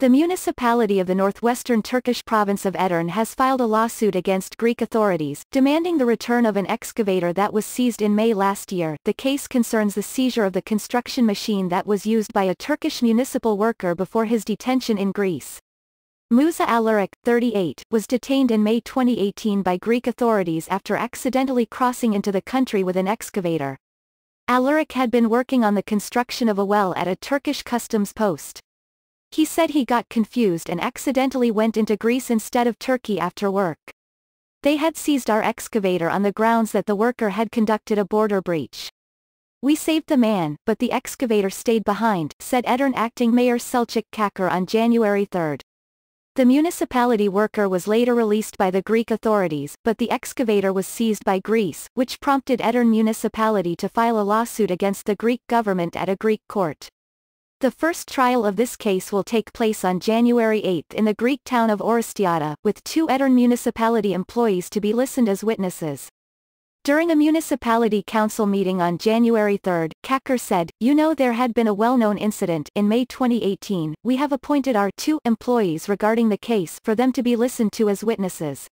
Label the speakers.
Speaker 1: The municipality of the northwestern Turkish province of Edirne has filed a lawsuit against Greek authorities, demanding the return of an excavator that was seized in May last year. The case concerns the seizure of the construction machine that was used by a Turkish municipal worker before his detention in Greece. Musa Alurik, 38, was detained in May 2018 by Greek authorities after accidentally crossing into the country with an excavator. Alurik had been working on the construction of a well at a Turkish customs post. He said he got confused and accidentally went into Greece instead of Turkey after work. They had seized our excavator on the grounds that the worker had conducted a border breach. We saved the man, but the excavator stayed behind, said Edirne acting Mayor Selçuk Çakır on January 3. The municipality worker was later released by the Greek authorities, but the excavator was seized by Greece, which prompted Edirne municipality to file a lawsuit against the Greek government at a Greek court. The first trial of this case will take place on January 8 in the Greek town of Orestiada, with two Edirne municipality employees to be listened as witnesses. During a municipality council meeting on January 3, Çakır said, You know there had been a well-known incident in May 2018, we have appointed our two employees regarding the case for them to be listened to as witnesses.